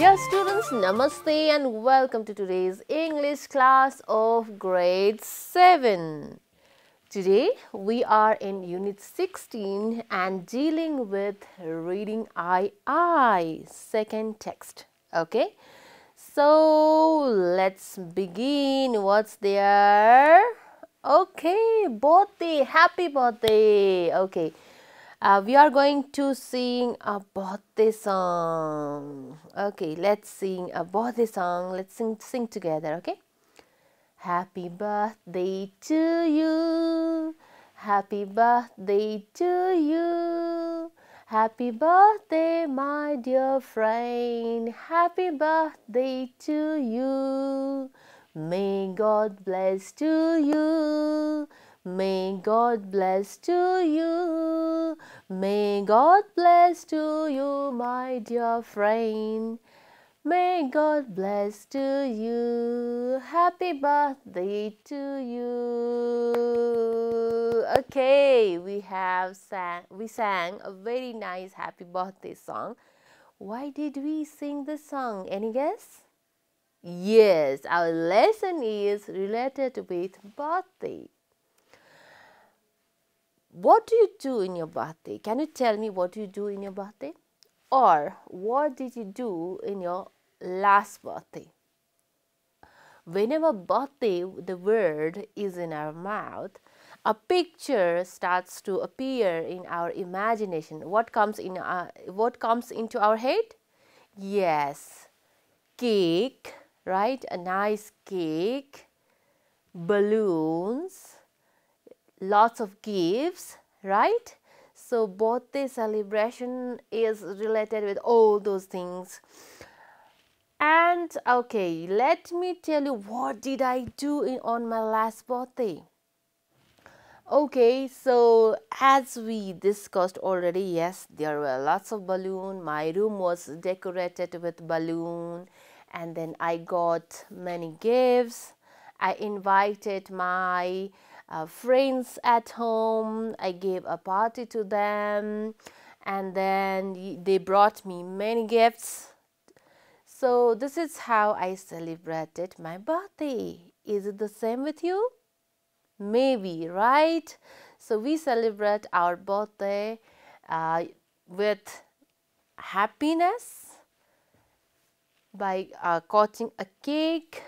Dear students, Namaste and welcome to today's English class of grade 7. Today we are in unit 16 and dealing with reading I I second text. Okay, so let's begin. What's there? Okay, birthday, happy birthday. Okay, uh, we are going to sing a birthday song. Okay, let's sing a birthday song. Let's sing, sing together. Okay. Happy birthday to you. Happy birthday to you. Happy birthday, my dear friend. Happy birthday to you. May God bless to you. May God bless to you. May God bless to you, my dear friend. May God bless to you. Happy birthday to you. Okay, we have sang we sang a very nice happy birthday song. Why did we sing this song? Any guess? Yes, our lesson is related with birthday. What do you do in your birthday? Can you tell me what you do in your birthday? Or what did you do in your last birthday? Whenever birthday, the word is in our mouth, a picture starts to appear in our imagination. What comes in our, what comes into our head? Yes, cake, right? A nice cake, balloons, lots of gifts, right? So birthday celebration is related with all those things. And okay, let me tell you what did I do in, on my last birthday. Okay, so as we discussed already, yes, there were lots of balloon. My room was decorated with balloon and then I got many gifts. I invited my uh, friends at home. I gave a party to them and then they brought me many gifts. So, this is how I celebrated my birthday. Is it the same with you? Maybe, right? So, we celebrate our birthday uh, with happiness by uh, cutting a cake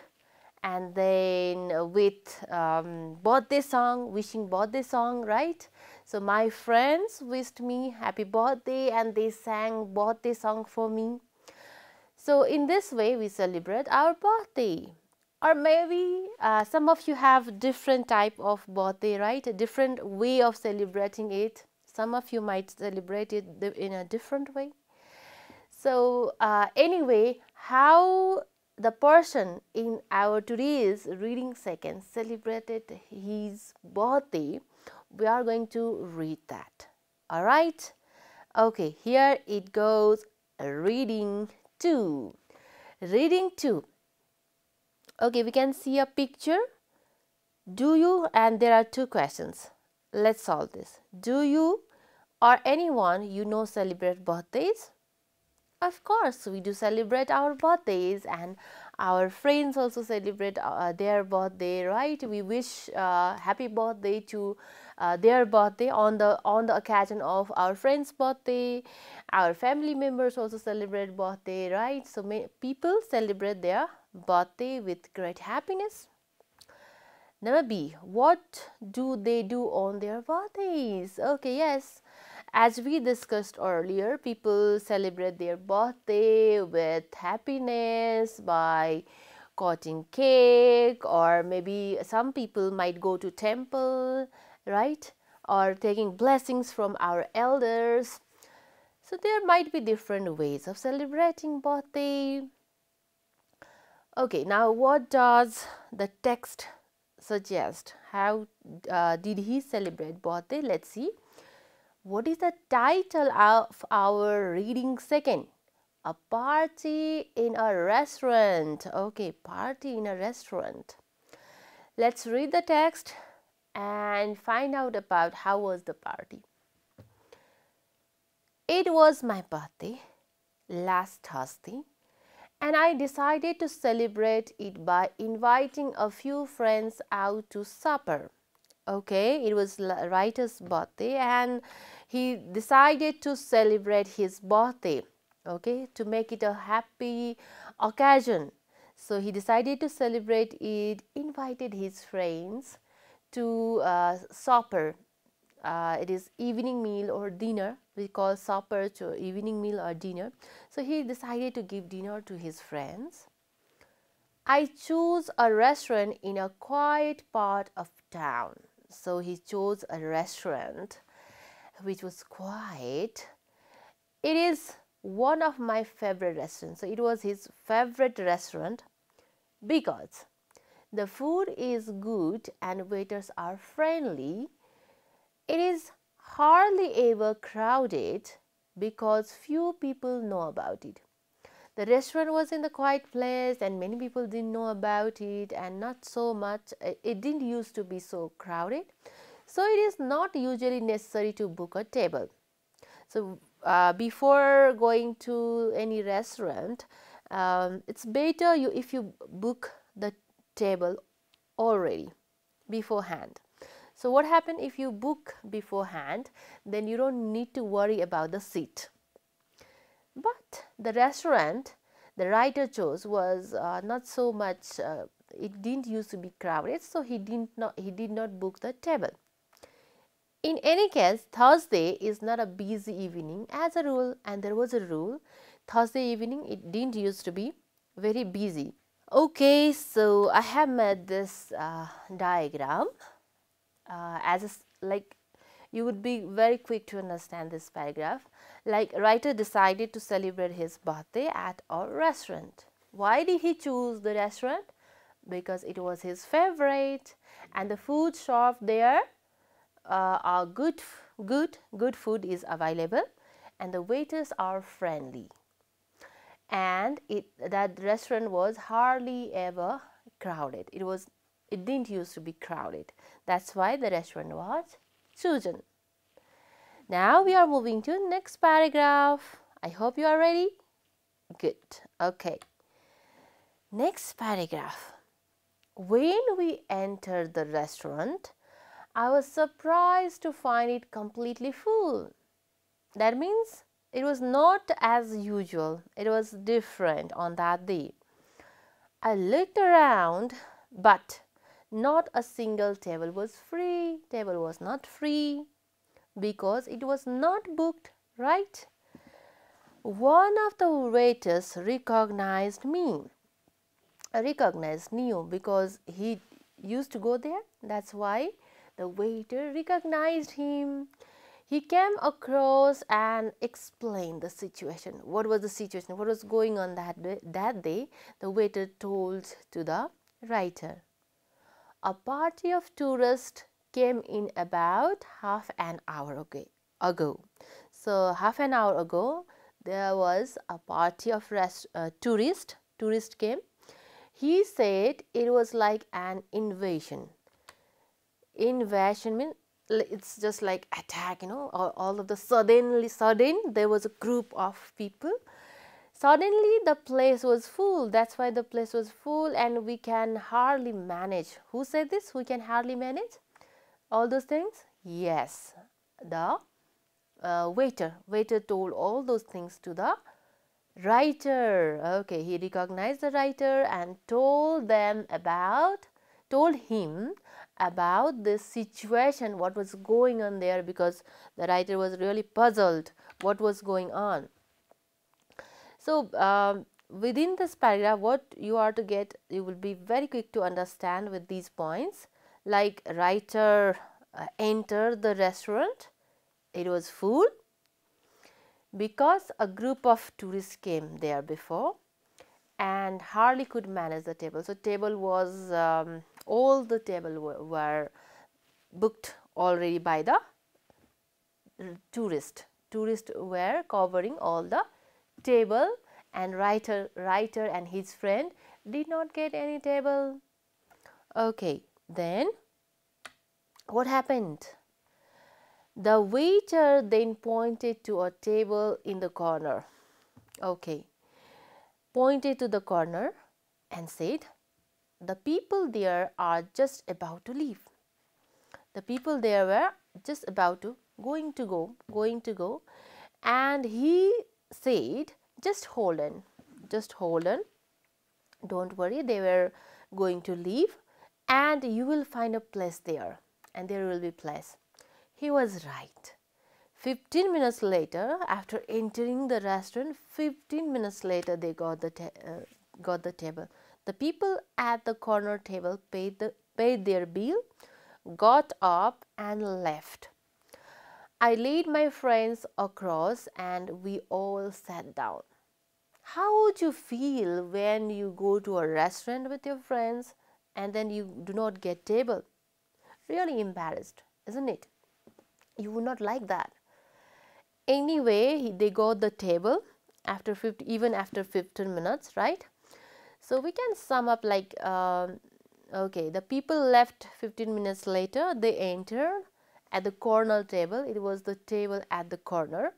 and then with um, birthday song wishing birthday song right? So my friends wished me happy birthday and they sang birthday song for me. So in this way we celebrate our birthday. Or maybe uh, some of you have different type of birthday right? A different way of celebrating it. Some of you might celebrate it in a different way. So uh, anyway how the person in our today's reading second celebrated his birthday. We are going to read that. All right? Okay here it goes. Reading 2 reading 2 okay we can see a picture. Do you and there are two questions. Let's solve this. Do you or anyone you know celebrate birthdays of course, we do celebrate our birthdays and our friends also celebrate uh, their birthday, right? We wish uh, happy birthday to uh, their birthday on the on the occasion of our friend's birthday. Our family members also celebrate birthday, right? So people celebrate their birthday with great happiness. Number B, what do they do on their birthdays? Okay, yes as we discussed earlier, people celebrate their birthday with happiness by cutting cake or maybe some people might go to temple, right? Or taking blessings from our elders. So there might be different ways of celebrating birthday. Okay, now what does the text suggest? How uh, did he celebrate birthday? Let's see. What is the title of our reading second? A party in a restaurant. Okay, party in a restaurant. Let's read the text and find out about how was the party. It was my birthday last Thursday and I decided to celebrate it by inviting a few friends out to supper. Okay, it was writer's birthday and he decided to celebrate his birthday, okay, to make it a happy occasion. So he decided to celebrate it, invited his friends to uh, supper. Uh, it is evening meal or dinner we call supper to evening meal or dinner. So he decided to give dinner to his friends. I choose a restaurant in a quiet part of town. So he chose a restaurant which was quiet. It is one of my favorite restaurants. So it was his favorite restaurant because the food is good and waiters are friendly. It is hardly ever crowded because few people know about it. The restaurant was in the quiet place and many people didn't know about it and not so much, it didn't used to be so crowded. So, it is not usually necessary to book a table. So, uh, before going to any restaurant, um, it's better you if you book the table already beforehand. So, what happen if you book beforehand then you do not need to worry about the seat. But the restaurant the writer chose was uh, not so much uh, it didn't used to be crowded so he didn't not he did not book the table. In any case Thursday is not a busy evening as a rule and there was a rule Thursday evening it didn't used to be very busy. Okay, so I have made this uh, diagram uh, as a, like you would be very quick to understand this paragraph. Like writer decided to celebrate his birthday at a restaurant. Why did he choose the restaurant? Because it was his favorite and the food served there uh, are good good good food is available and the waiters are friendly. And it that restaurant was hardly ever crowded. It was it didn't used to be crowded. That's why the restaurant was chosen. Now we are moving to next paragraph. I hope you are ready. Good. Okay. Next paragraph. When we entered the restaurant, I was surprised to find it completely full. That means it was not as usual. It was different on that day. I looked around, but not a single table was free. Table was not free because it was not booked right? One of the waiters recognized me. Recognized Neo because he used to go there. That's why the waiter recognized him. He came across and explained the situation. What was the situation? What was going on that day, that day the waiter told to the writer a party of tourists came in about half an hour ago. So, half an hour ago there was a party of rest, uh, tourist, tourist came. He said it was like an invasion. Invasion means it's just like attack, you know, all, all of the suddenly sudden there was a group of people Suddenly the place was full. That's why the place was full and we can hardly manage. Who said this? We can hardly manage all those things? Yes, the uh, waiter. Waiter told all those things to the writer. Okay, he recognized the writer and told them about, told him about the situation, what was going on there because the writer was really puzzled what was going on. So, um, within this paragraph what you are to get you will be very quick to understand with these points like writer uh, entered the restaurant it was full because a group of tourists came there before and hardly could manage the table. So, table was um, all the table were, were booked already by the tourist. Tourists were covering all the table and writer writer and his friend did not get any table. Okay then what happened? The waiter then pointed to a table in the corner. Okay pointed to the corner and said, The people there are just about to leave. The people there were just about to going to go, going to go, and he said, Just hold on, just hold on, don't worry, they were going to leave, and you will find a place there, and there will be place. He was right. 15 minutes later, after entering the restaurant, 15 minutes later, they got the, uh, got the table. The people at the corner table paid, the, paid their bill, got up and left. I laid my friends across and we all sat down. How would you feel when you go to a restaurant with your friends and then you do not get table? Really embarrassed, isn't it? You would not like that. Anyway, they got the table after 50, even after 15 minutes, right? So we can sum up like, um, okay, the people left 15 minutes later, they entered at the corner table. It was the table at the corner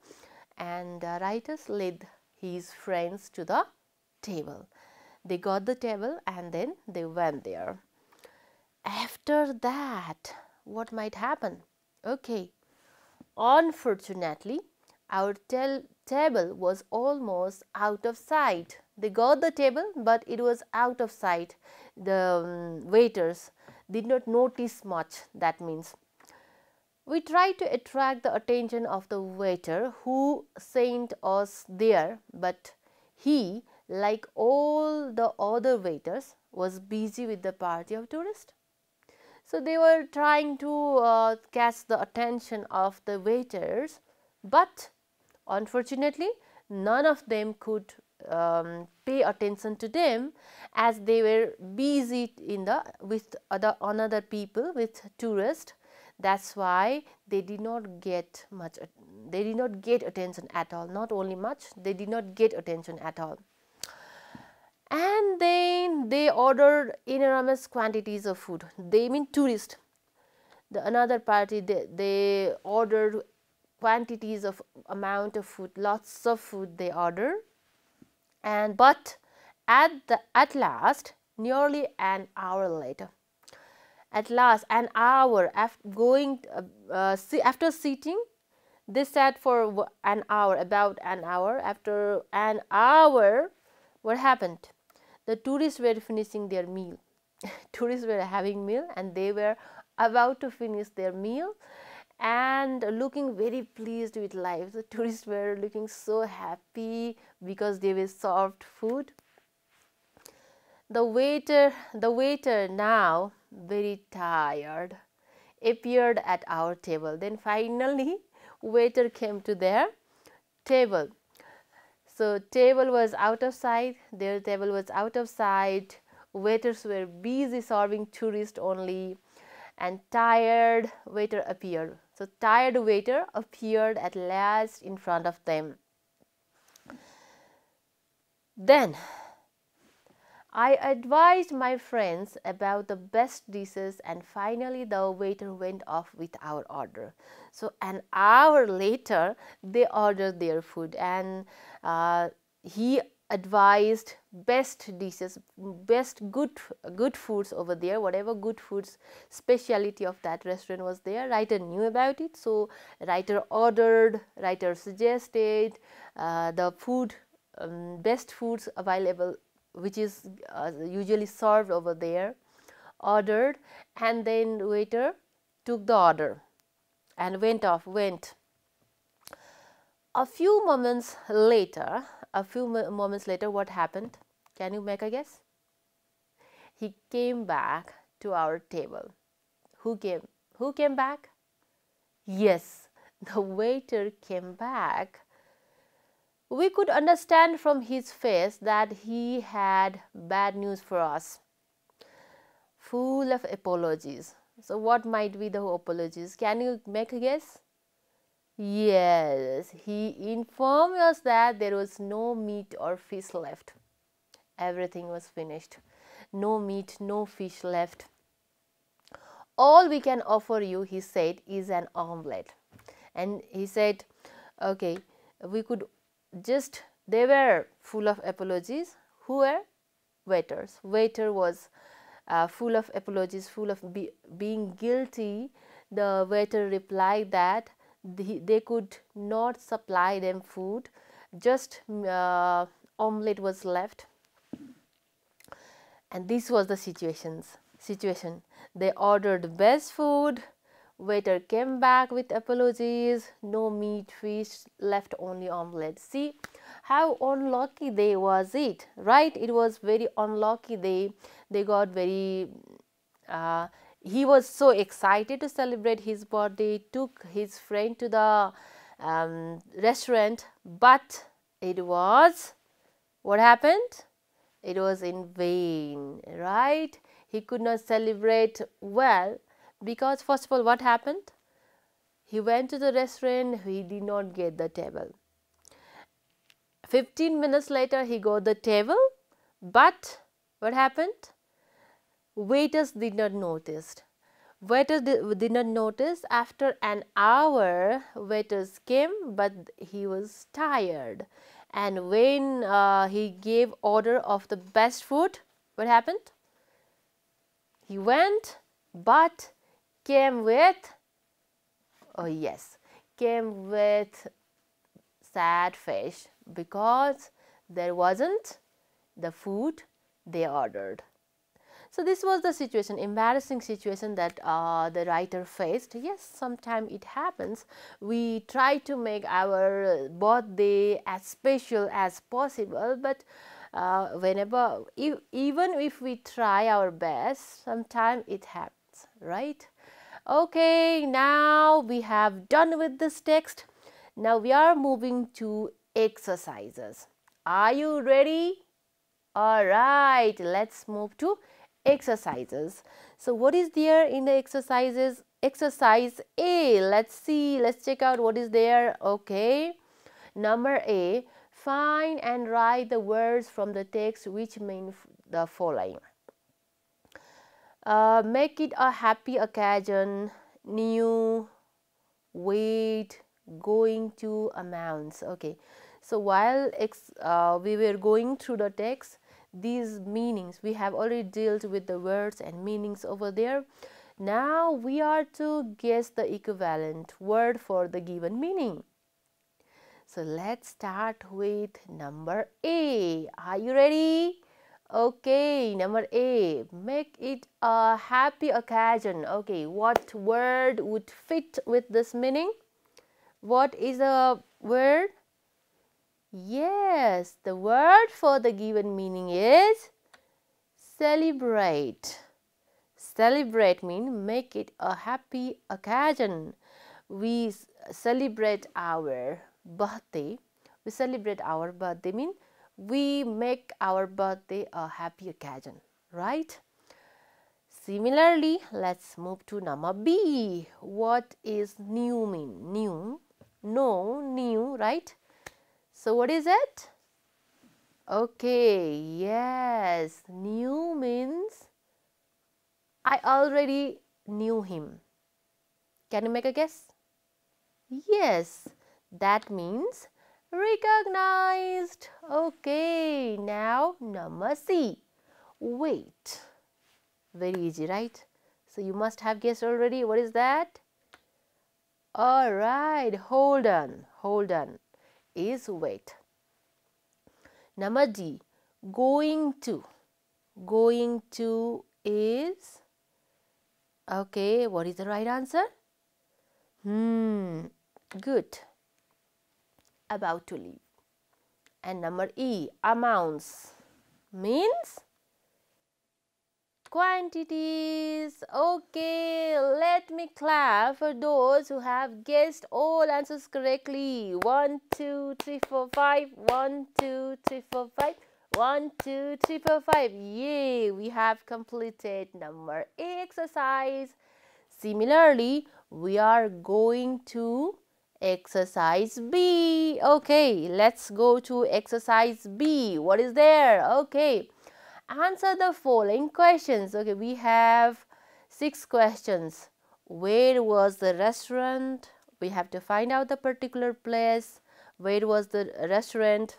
and uh, writers led his friends to the table. They got the table and then they went there. After that, what might happen? Okay, unfortunately, our table was almost out of sight. They got the table, but it was out of sight. The um, waiters did not notice much, that means. We tried to attract the attention of the waiter who sent us there, but he, like all the other waiters, was busy with the party of tourists. So they were trying to uh, catch the attention of the waiters, but unfortunately, none of them could um, pay attention to them as they were busy in the with other another people with tourists that's why they did not get much they did not get attention at all. Not only much they did not get attention at all. And then they ordered enormous quantities of food. They mean tourist. The another party they, they ordered quantities of amount of food lots of food they ordered and but at the at last nearly an hour later at last an hour after going uh, uh, after sitting they sat for an hour about an hour after an hour what happened? The tourists were finishing their meal. Tourists were having meal and they were about to finish their meal and looking very pleased with life. The tourists were looking so happy because they were served food. The waiter the waiter now very tired. Appeared at our table. Then finally waiter came to their table. So table was out of sight. Their table was out of sight. Waiters were busy serving tourists only. And tired waiter appeared. So tired waiter appeared at last in front of them. Then I advised my friends about the best dishes and finally the waiter went off with our order. So an hour later they ordered their food and uh, he advised best dishes best good good foods over there whatever good foods speciality of that restaurant was there writer knew about it so writer ordered writer suggested uh, the food um, best foods available which is uh, usually served over there ordered and then waiter took the order and went off went. A few moments later a few moments later what happened? Can you make a guess? He came back to our table. Who came who came back? Yes the waiter came back we could understand from his face that he had bad news for us, full of apologies. So, what might be the apologies? Can you make a guess? Yes, he informed us that there was no meat or fish left. Everything was finished. No meat, no fish left. All we can offer you, he said, is an omelette. And he said, okay, we could just they were full of apologies Who were? Waiters. Waiter was uh, full of apologies, full of be being guilty. The waiter replied that the, they could not supply them food, just uh, omelette was left. And this was the situations situation. They ordered best food, Waiter came back with apologies, no meat, fish, left only omelette. See how unlucky they was it, right? It was very unlucky they they got very uh, he was so excited to celebrate his birthday, took his friend to the um, restaurant, but it was what happened? It was in vain, right? He could not celebrate well because first of all what happened? He went to the restaurant, he did not get the table. 15 minutes later he got the table, but what happened? Waiters did not notice. Waiters did, not notice after an hour waiters came but he was tired and when uh, he gave order of the best food what happened he went but came with oh yes. Came with sad fish because there wasn't the food they ordered. So this was the situation embarrassing situation that uh, the writer faced. Yes sometimes it happens. We try to make our birthday as special as possible but uh, whenever if, even if we try our best sometimes it happens right Okay, now we have done with this text. Now we are moving to exercises. Are you ready? Alright, let's move to exercises. So what is there in the exercises? Exercise A, let's see, let's check out what is there. Okay, number A, find and write the words from the text which mean the following. Uh, make it a happy occasion, new, wait, going to amounts. Okay, so while uh, we were going through the text, these meanings we have already dealt with the words and meanings over there. Now we are to guess the equivalent word for the given meaning. So let's start with number A. Are you ready? Okay, number A, make it a happy occasion. Okay, what word would fit with this meaning? What is a word? Yes, the word for the given meaning is celebrate. Celebrate means make it a happy occasion. We celebrate our birthday. We celebrate our birthday means we make our birthday a happy occasion, right? Similarly, let's move to number B. What is new mean? New, no, new, right? So, what is it? Okay, yes, new means I already knew him. Can you make a guess? Yes, that means recognized. Okay, now number C. Wait. Very easy, right? So you must have guessed already. What is that? Alright, hold on, hold on is wait. Number D. Going to. Going to is. Okay, what is the right answer? Hmm, good about to leave. And number E, amounts means quantities. Okay, let me clap for those who have guessed all answers correctly. One, two, three, four, five. One, two, three, four, five. One, two, three, four, five. Yay, we have completed number A exercise. Similarly, we are going to Exercise B. Okay, let's go to exercise B. What is there? Okay, answer the following questions. Okay, we have six questions. Where was the restaurant? We have to find out the particular place. Where was the restaurant?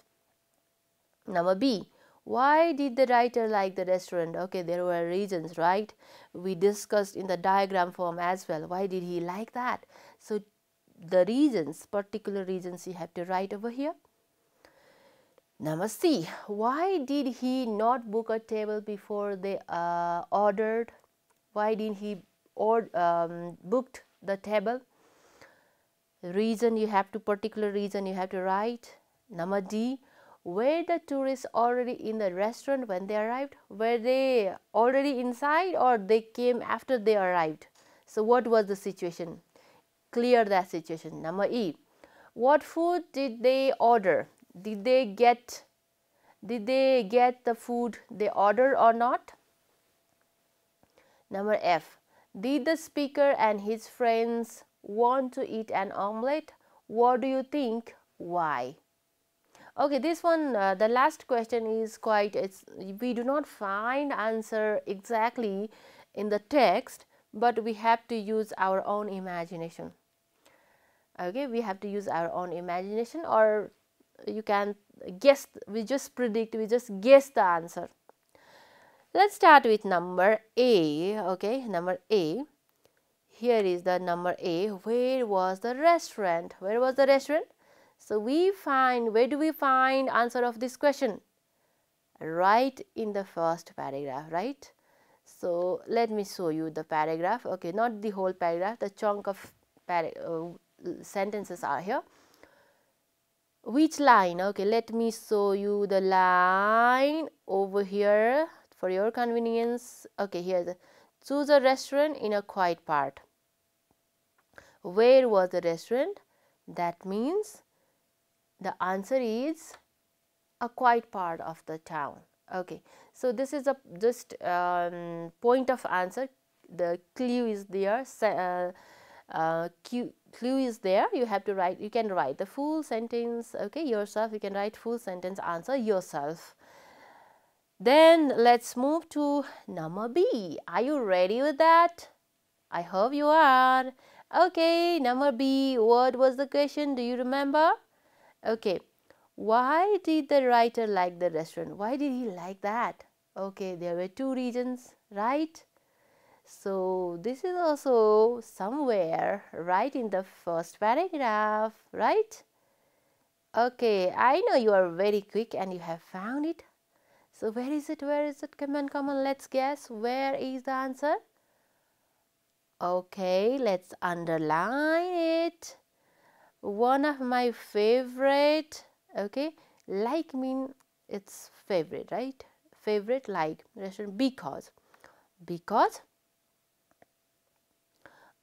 Number B. why did the writer like the restaurant okay there were reasons right we discussed in the diagram form as well why did he like that so the reasons particular reasons you have to write over here c why did he not book a table before they uh, ordered why didn't he or um, booked the table reason you have to particular reason you have to write d were the tourists already in the restaurant when they arrived? Were they already inside or they came after they arrived? So, what was the situation? Clear that situation. Number E. What food did they order? Did they get did they get the food they ordered or not? Number F. Did the speaker and his friends want to eat an omelette? What do you think? Why? okay this one uh, the last question is quite it's we do not find answer exactly in the text but we have to use our own imagination okay we have to use our own imagination or you can guess we just predict we just guess the answer. Let's start with number a okay? Number a. Here is the number a. Where was the restaurant? Where was the restaurant? So, we find where do we find answer of this question? Right in the first paragraph, right? So, let me show you the paragraph, okay, not the whole paragraph, the chunk of uh, sentences are here. Which line? Okay, let me show you the line over here for your convenience. Okay, here choose a restaurant in a quiet part. Where was the restaurant? That means the answer is a quiet part of the town. Okay, so this is a just um, point of answer. The clue is there. Uh, uh, clue is there. You have to write. You can write the full sentence. Okay, yourself. You can write full sentence answer yourself. Then let's move to number B. Are you ready with that? I hope you are. Okay, number B. What was the question? Do you remember? Okay, why did the writer like the restaurant? Why did he like that? Okay, there were two reasons, right? So, this is also somewhere right in the first paragraph, right? Okay, I know you are very quick and you have found it. So, where is it? Where is it? Come on, come on, let's guess. Where is the answer? Okay, let's underline it one of my favorite okay like mean it's favorite right favorite like because because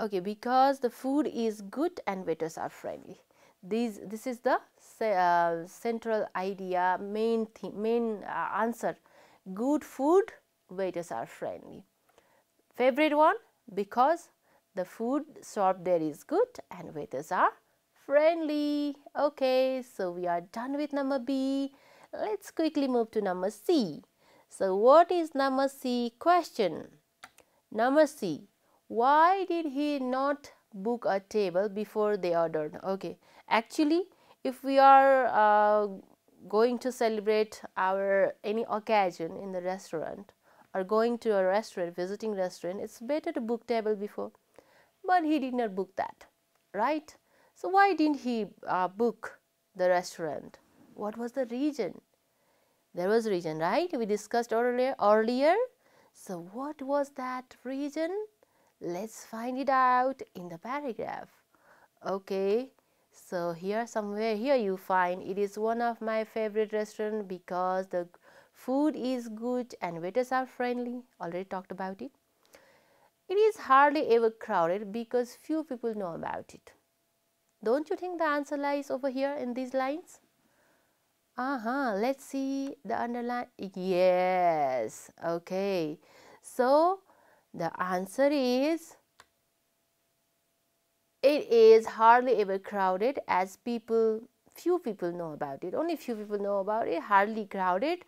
okay because the food is good and waiters are friendly these this is the uh, central idea main thing main uh, answer good food waiters are friendly favorite one because the food served there is good and waiters are friendly. Okay, so we are done with number B. Let's quickly move to number C. So what is number C question? Number C. Why did he not book a table before they ordered? Okay, actually if we are uh, going to celebrate our any occasion in the restaurant or going to a restaurant, visiting restaurant, it's better to book table before. But he did not book that, right? So, why didn't he uh, book the restaurant? What was the reason? There was reason, right? We discussed earlier. earlier. So, what was that reason? Let's find it out in the paragraph. Okay. So, here somewhere here you find it is one of my favorite restaurant because the food is good and waiters are friendly. Already talked about it. It is hardly ever crowded because few people know about it. Don't you think the answer lies over here in these lines? Uh-huh, let's see the underline. Yes, okay. So, the answer is it is hardly ever crowded as people, few people know about it. Only few people know about it, hardly crowded,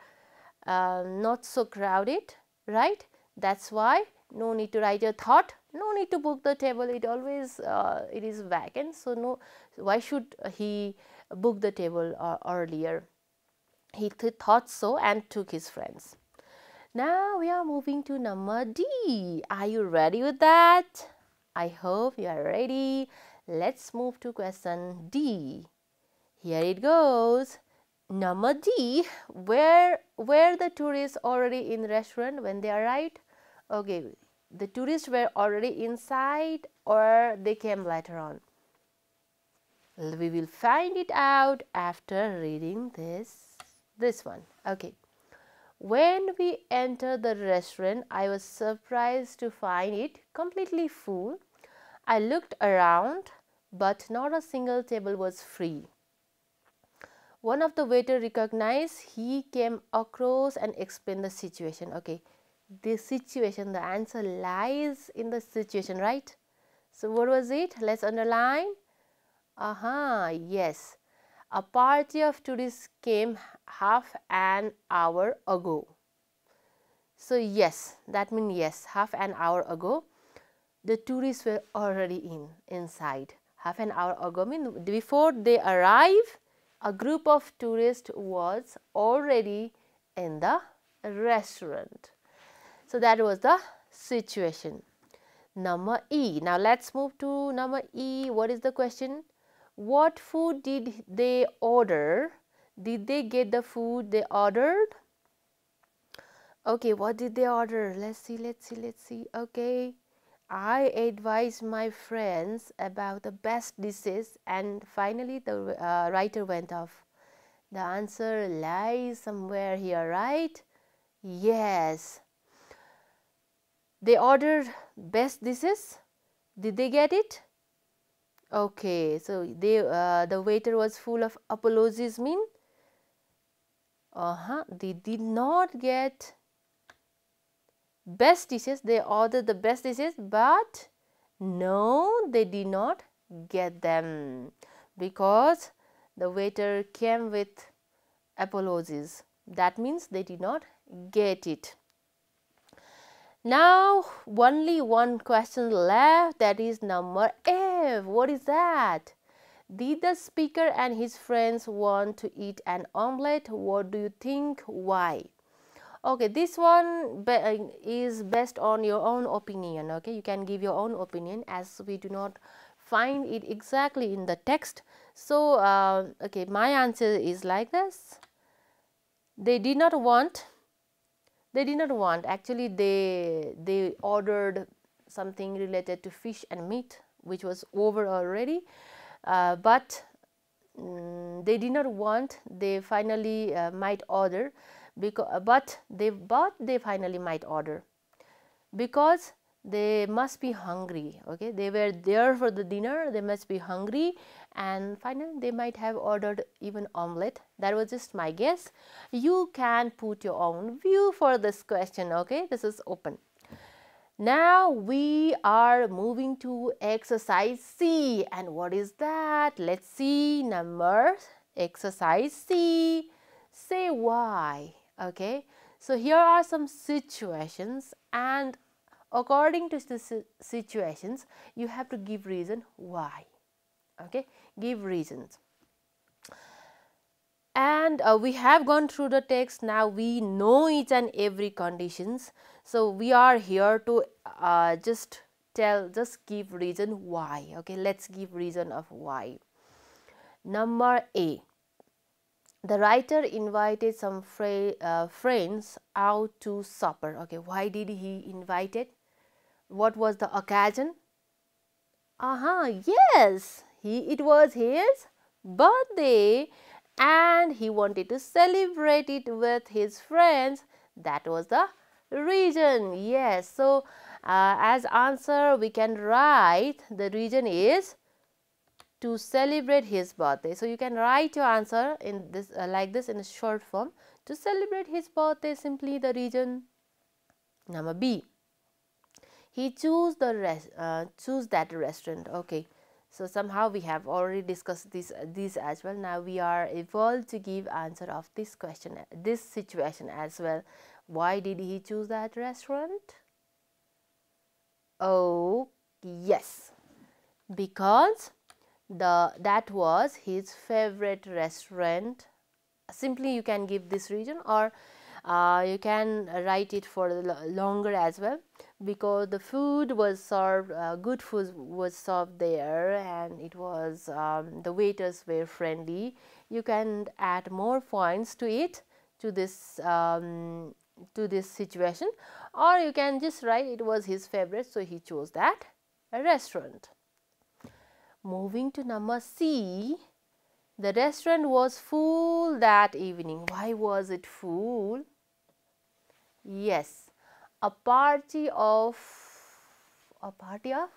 uh, not so crowded, right? That's why no need to write your thought no need to book the table it always uh, it is vacant so no why should he book the table uh, earlier he th thought so and took his friends. Now we are moving to number D. Are you ready with that? I hope you are ready. Let's move to question D. Here it goes. Number D, where were the tourists already in restaurant when they arrived? Okay, the tourists were already inside or they came later on. We will find it out after reading this this one. Okay. When we entered the restaurant, I was surprised to find it completely full. I looked around, but not a single table was free. One of the waiter recognized, he came across and explained the situation. Okay, the situation, the answer lies in the situation, right? So, what was it? Let's underline. Aha, yes. A party of tourists came half an hour ago. So, yes, that means yes, half an hour ago, the tourists were already in inside. Half an hour ago, mean before they arrive, a group of tourists was already in the restaurant. So, that was the situation. Number E. Now, let's move to number E. What is the question? What food did they order? Did they get the food they ordered? Okay, what did they order? Let's see, let's see, let's see. Okay, I advised my friends about the best dishes and finally the uh, writer went off. The answer lies somewhere here, right? Yes. They ordered best dishes. Did they get it? Okay, so they uh, the waiter was full of apologies mean? Uh-huh they did not get best dishes. They ordered the best dishes but no they did not get them because the waiter came with apologies. That means they did not get it now only one question left that is number F. What is that? Did the speaker and his friends want to eat an omelette? What do you think? Why? Okay, this one be uh, is based on your own opinion. Okay, you can give your own opinion as we do not find it exactly in the text. So, uh, okay, my answer is like this. They did not want they did not want. Actually they they ordered something related to fish and meat which was over already. Uh, but um, they did not want. They finally uh, might order because but they but they finally might order. Because they must be hungry okay? They were there for the dinner they must be hungry and finally they might have ordered even omelette. That was just my guess. You can put your own view for this question okay? This is open. Now we are moving to exercise c and what is that? Let's see number exercise c. Say why okay? So here are some situations and according to the situations you have to give reason why okay? Give reasons. And uh, we have gone through the text. Now we know each and every conditions. So we are here to uh, just tell just give reason why okay? Let's give reason of why. Number a. The writer invited some uh, friends out to supper okay? Why did he invite it what was the occasion uh-huh yes he, it was his birthday and he wanted to celebrate it with his friends. That was the reason. Yes. So, uh, as answer we can write the reason is to celebrate his birthday. So, you can write your answer in this uh, like this in a short form to celebrate his birthday simply the reason. Number B. He choose the rest, uh, choose that restaurant. Okay. So, somehow we have already discussed this, this as well. Now, we are able to give answer of this question, this situation as well. Why did he choose that restaurant? Oh, yes, because the that was his favorite restaurant simply you can give this region or uh, you can write it for longer as well because the food was served uh, good food was served there and it was um, the waiters were friendly. You can add more points to it to this um, to this situation or you can just write it was his favorite so he chose that restaurant. Moving to number c the restaurant was full that evening. Why was it full Yes, a party of a party of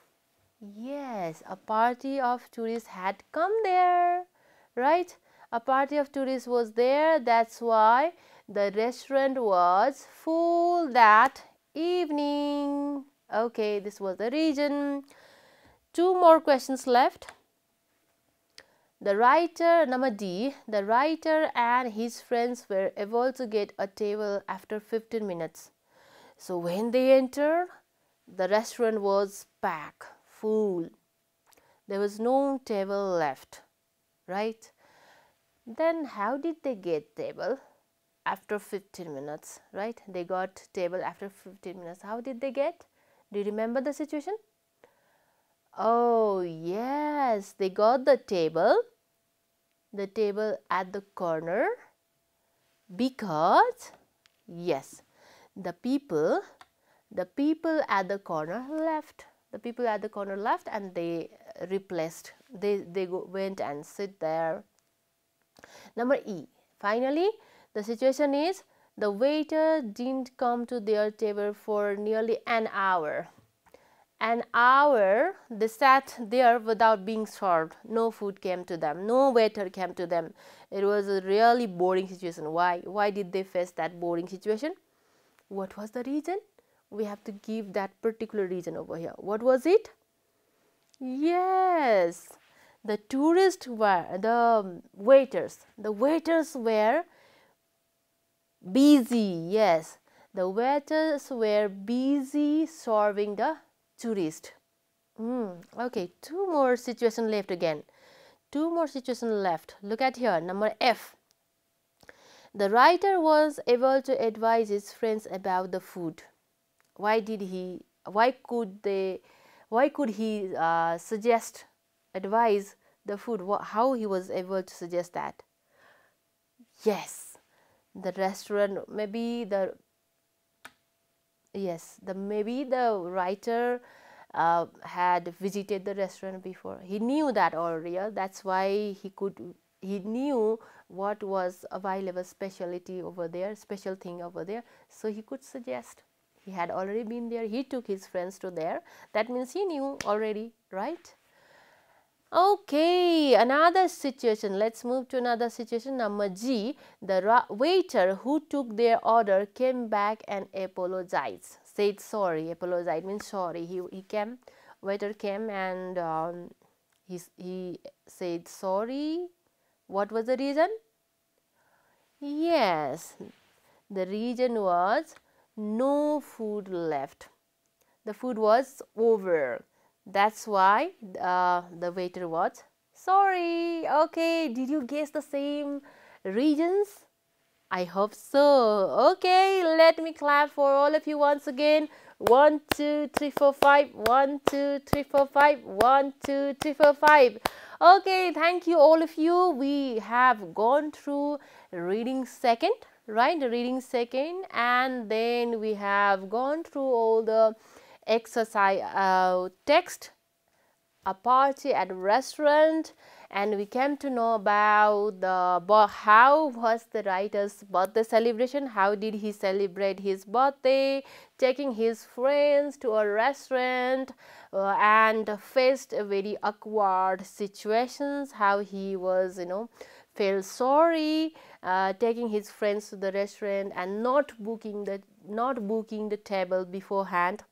yes, a party of tourists had come there, right? A party of tourists was there. That's why the restaurant was full that evening. Okay, this was the reason. Two more questions left. The writer, D, the writer and his friends were able to get a table after 15 minutes. So when they entered, the restaurant was packed, full. There was no table left, right? Then how did they get table? After 15 minutes, right? They got table after 15 minutes. How did they get? Do you remember the situation? Oh, yes, they got the table, the table at the corner. Because, yes, the people, the people at the corner left. The people at the corner left and they replaced, they, they go, went and sit there. Number E, finally, the situation is the waiter didn't come to their table for nearly an hour an hour they sat there without being served. No food came to them. No waiter came to them. It was a really boring situation. Why? Why did they face that boring situation? What was the reason? We have to give that particular reason over here. What was it? Yes. The tourists were the waiters. The waiters were busy. Yes. The waiters were busy serving the tourist. Mm, okay, two more situation left again. Two more situation left. Look at here, number F. The writer was able to advise his friends about the food. Why did he, why could they, why could he uh, suggest, advise the food, what, how he was able to suggest that? Yes, the restaurant, maybe the yes the maybe the writer uh, had visited the restaurant before. He knew that already that's why he could he knew what was available specialty over there special thing over there. So he could suggest. He had already been there. He took his friends to there. That means he knew already right Okay, another situation. Let's move to another situation. Number G. The waiter who took their order came back and apologized. Said sorry. Apologize means sorry. He, he came, waiter came and um, he, he said sorry. What was the reason? Yes, the reason was no food left. The food was over. That's why uh, the waiter was sorry. Okay, did you guess the same regions? I hope so. Okay, let me clap for all of you once again. One, two, three, four, five. One, two, three, four, five. One, two, three, four, five. Okay, thank you all of you. We have gone through reading second, right? Reading second, and then we have gone through all the exercise uh, text a party at a restaurant and we came to know about the how was the writer's birthday celebration how did he celebrate his birthday taking his friends to a restaurant uh, and faced a very awkward situations how he was you know felt sorry uh, taking his friends to the restaurant and not booking the not booking the table beforehand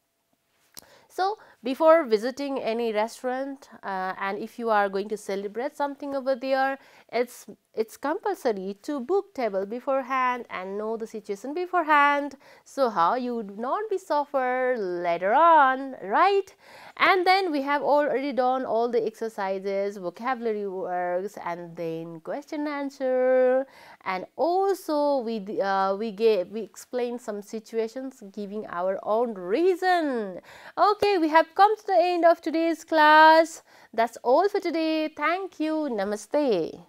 so before visiting any restaurant uh, and if you are going to celebrate something over there it's it's compulsory to book table beforehand and know the situation beforehand. So how you would not be suffer later on right? And then we have already done all the exercises vocabulary works and then question answer. And also we uh, we gave we explained some situations giving our own reason. Okay we have come to the end of today's class. That's all for today. Thank you. Namaste